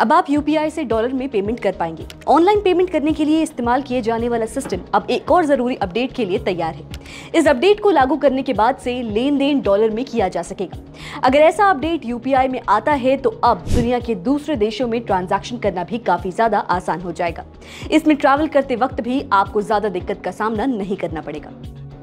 अब आप यूपीआई से डॉलर में पेमेंट कर पाएँगे। ऑनलाइन पेमेंट करने के लिए इस्तेमाल किए जाने वाला सिस्टम अब एक और ज़रूरी अपडेट के लिए तैयार है। इस अपडेट को लागू करने के बाद से लेन देन डॉलर में किया जा सकेगा। अगर ऐसा अपडेट यूपीआई में आता है तो अब दुनिया के दूसरे देशों में ट्रांजैक्शन करना भी काफ़ी ज़्यादा आसान हो जाएगा। इसमें ट्रैवल करते वक्त भी आपको ज़्यादा दिक्कत का सामना नहीं करना पड़ेगा।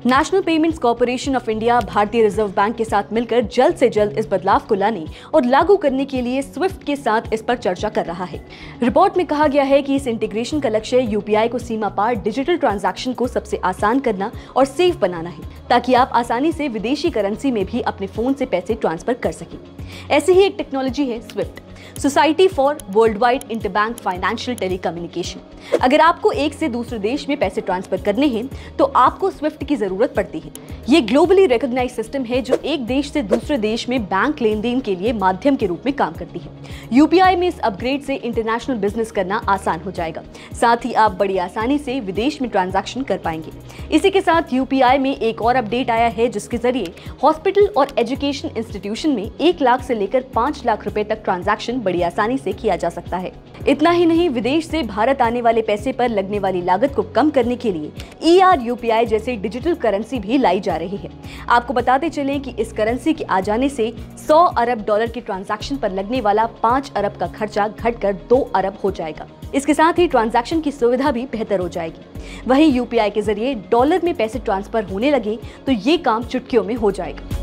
National Payments Corporation of India भारतीय रिज़र्व बैंक के साथ मिलकर जल्द से जल्द इस बदलाव को लाने और लागू करने के लिए स्विफ्ट के साथ इस पर चर्चा कर रहा है। रिपोर्ट में कहा गया है कि इस इंटीग्रेशन का लक्ष्य यूपीआई को सीमा पार डिजिटल ट्रांजैक्शन को सबसे आसान करना और सेफ़ बनाना है, ताकि आप आसानी से विदेशी करेंसी में भी अपने फ़ोन से पैसे ट्रांसफ़र कर सकें। ऐसी ही एक टेक्नोलॉजी है SWIFT Society for Worldwide Interbank Financial Telecommunication अगर आपको एक से दूसरे देश में पैसे ट्रांसफ़र करने हैं तो आपको स्विफ्ट की ज़रूरत पड़ती है। ये ग्लोबली रिकॉग्नाइज सिस्टम है जो एक देश से दूसरे देश में बैंक लेन देन के लिए माध्यम के रूप में काम करती है। यूपीआई में इस अपग्रेड से इंटरनेशनल बिज़नेस करना आसान हो जाएगा। साथ ही आप बड़ी आसानी से विदेश में ट्रांजैक्शन कर पाएँगे। इसी के साथ यूपीआई में एक और अपडेट आया है जिसके ज़रिए हॉस्पिटल और एजुकेशन इंस्टीट्यूशन में एक लाख से लेकर पाँच लाख रुपए तक ट्रांजैक्शन बड़ी आसानी से किया जा सकता है। इतना ही नहीं, विदेश से भारत आने वाले पैसे पर लगने वाली लागत को कम करने के लिए ई आर यूपीआई जैसे डिजिटल करेंसी भी लाई जा रही है। आपको बताते चले कि इस करेंसी के आ जाने से 100 अरब डॉलर के ट्रांजैक्शन पर लगने वाला 5 अरब का खर्चा घटकर 2 अरब हो जाएगा। इसके साथ ही ट्रांजैक्शन की सुविधा भी बेहतर हो जाएगी। वहीं यूपीआई के ज़रिए डॉलर में पैसे ट्रांसफ़र होने लगे तो ये काम चुटकियों में हो जाएगा।